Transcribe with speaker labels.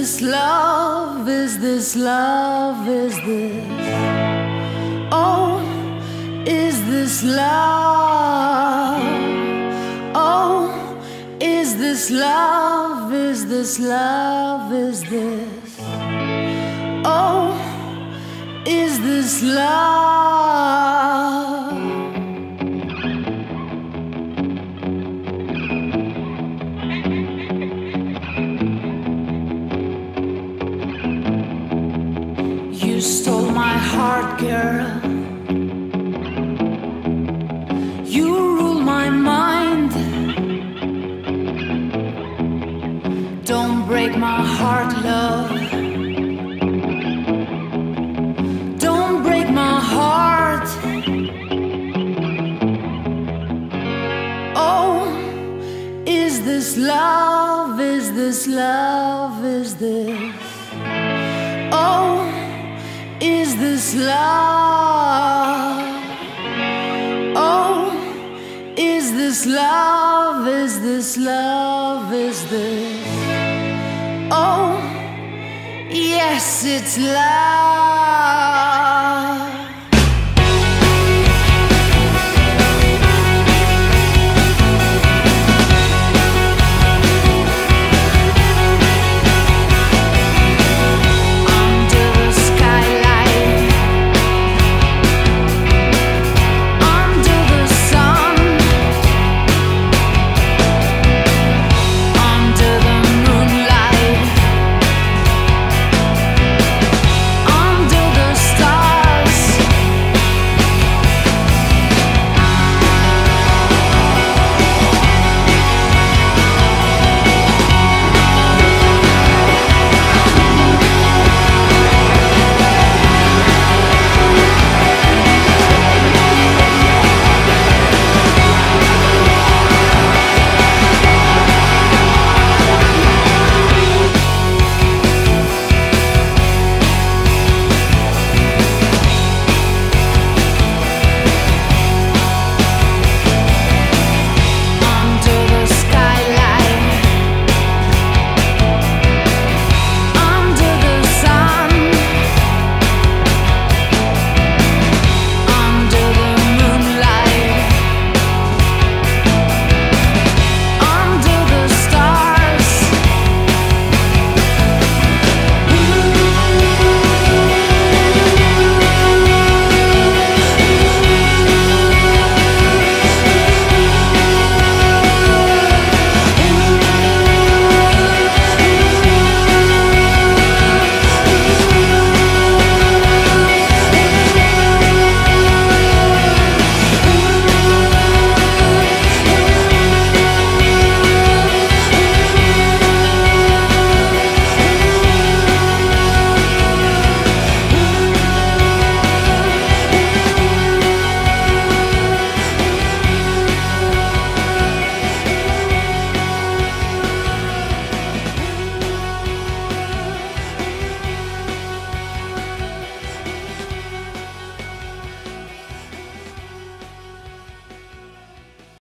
Speaker 1: this love? Is this love? Is this? Oh, is this love? Oh, is this love? Is this love? Is this? Oh, is this love? Girl. You rule my mind. Don't break my heart, love. Don't break my heart. Oh, is this love? Is this love? Is this? Oh, is love? Oh, is this love? Is this love? Is this? Oh, yes, it's love.